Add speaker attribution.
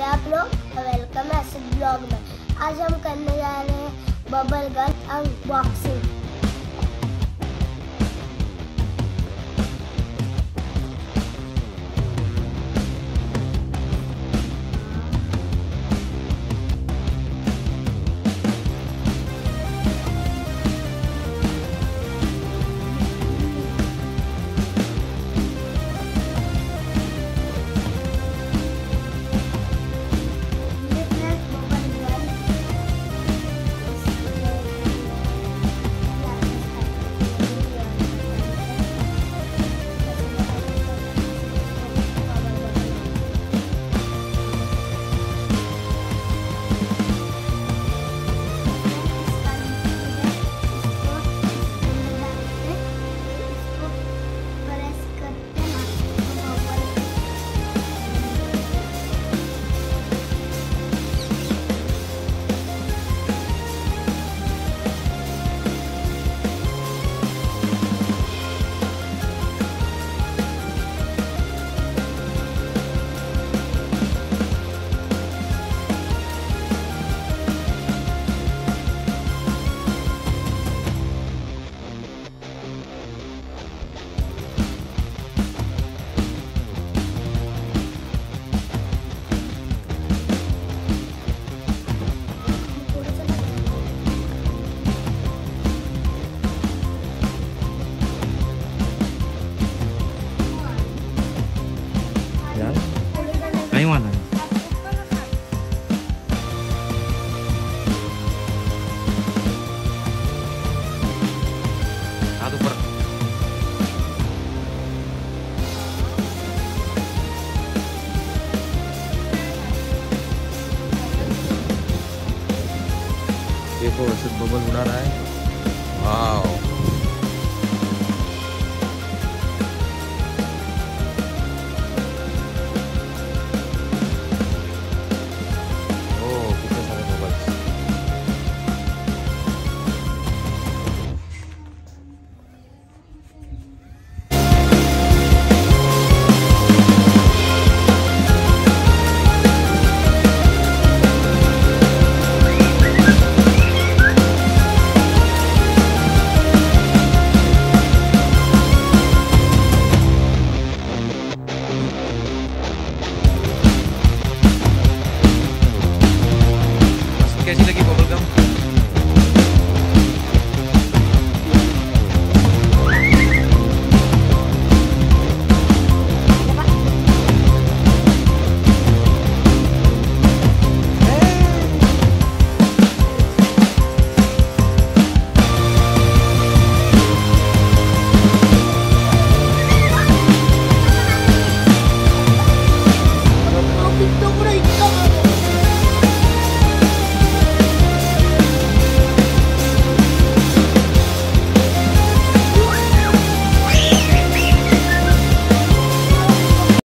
Speaker 1: कैसे आप लोग वेलकम है ऐसे ब्लॉग में। आज हम करने जा रहे हैं बबल गन अनबॉक्सिंग
Speaker 2: म्हणा हात देखो ऐसे बबल उड़ा रहा है। वाह